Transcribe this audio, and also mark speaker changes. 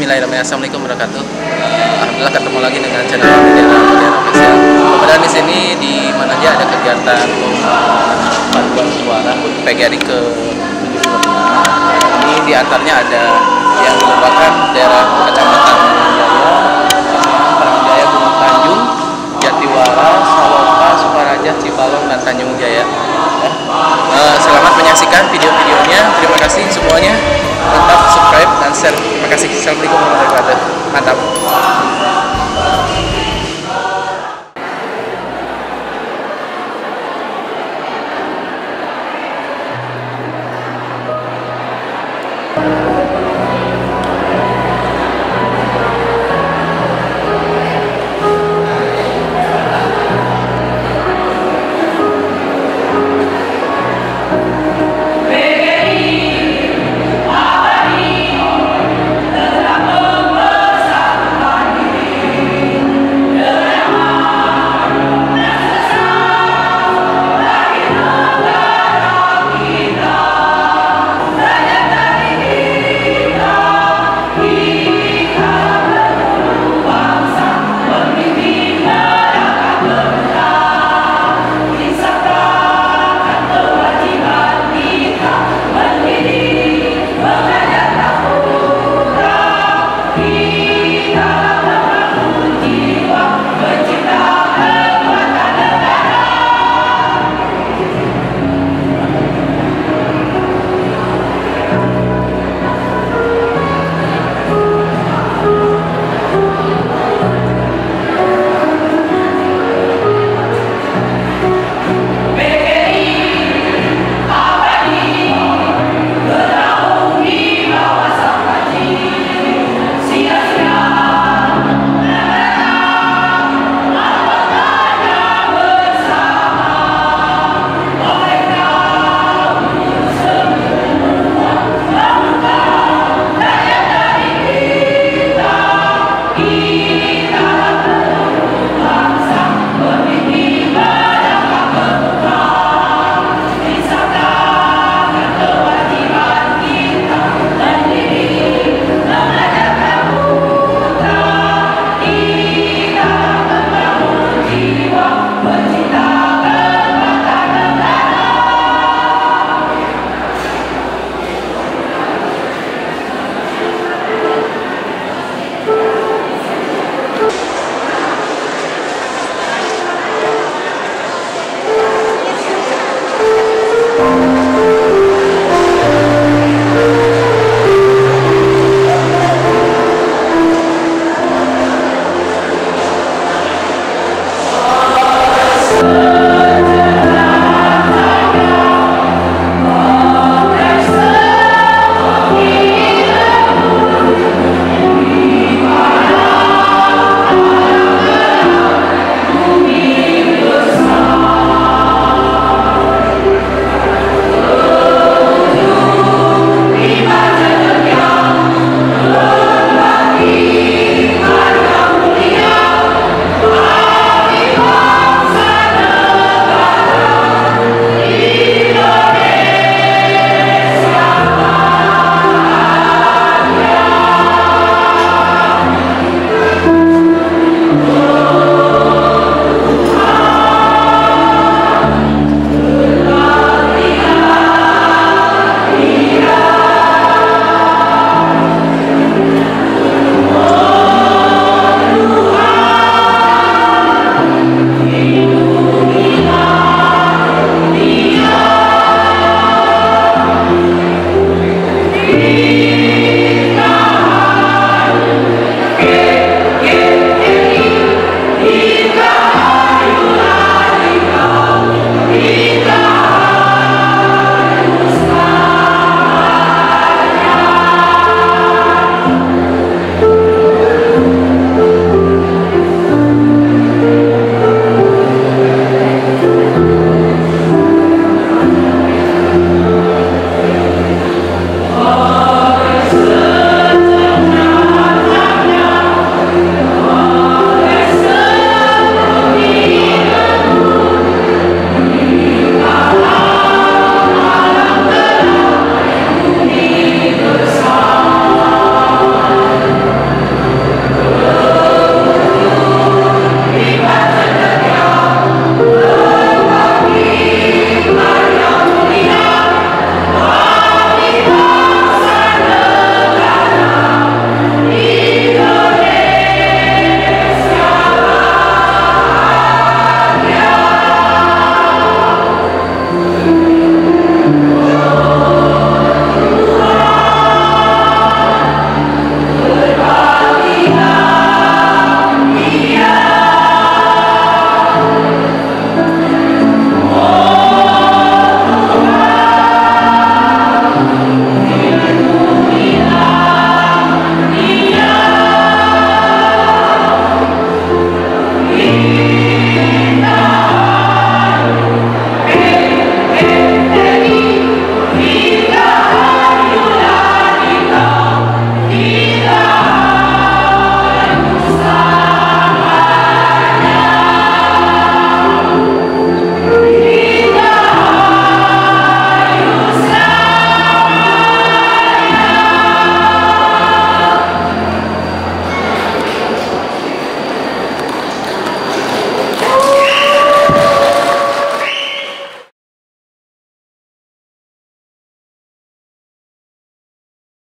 Speaker 1: Bismillahirrahmanirrahim. Assalamualaikum warahmatullahi wabarakatuh. Alhamdulillah ketemu lagi dengan channel Mutiara Mutiara Official. Kemudian di sini di mana aja ada kegiatan paduan suara PGRI ke ini di antaranya ada yang merupakan daerah kecamatan de